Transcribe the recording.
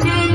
day.